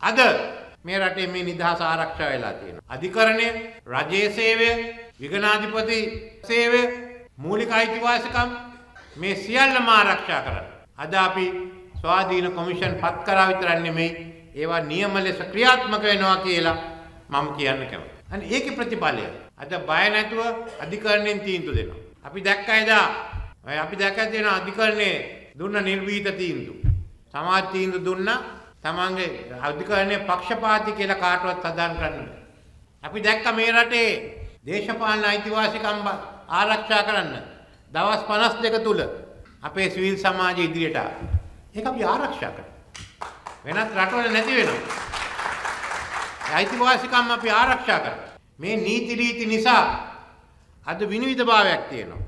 අද මේ රටේ මේ නිදහස ආරක්ෂා වෙලා තියෙනවා. අධිකරණය, රජයේ සේවය, විගණාධිපති සේවය, මූලික අයිතිවාසිකම් මේ සියල්ලම ආරක්ෂා කරන්න. අද අපි ස්වාධීන කොමිෂන් පත් කරා විතරක් නෙමෙයි ඒවා නියම ලෙස ක්‍රියාත්මක වෙනවා කියලා මම කියන්න කැමතියි. අන්න ඒකේ ප්‍රතිඵලය අද බය නැතුව අධිකරණයෙන් තීන්දුව දෙනවා. අපි දැක්ක එදා ඔය අපි දැක්ක තියෙන අධිකරණයේ දුන්න නිර්වීත තීන්දුව. සමාජ තීන්දුව දුන්නා තමන්ගේ අධිකරණයේ පක්ෂපාතී කියලා කාටවත් සඳහන් කරන්න බෑ. අපි දැක්ක මේ රටේ දේශපාලන අයිතිවාසිකම් ආරක්ෂා කරන්න දවස් 52 තුල අපේ සිවිල් සමාජය ඉදිරියට ආවා. ඒක අපි ආරක්ෂා කරනවා. වෙනත් රටවල නැති වෙනවා. අයිතිවාසිකම් අපි ආරක්ෂා කරනවා. මේ නීති රීති නිසා අද විනිවිදභාවයක් තියෙනවා.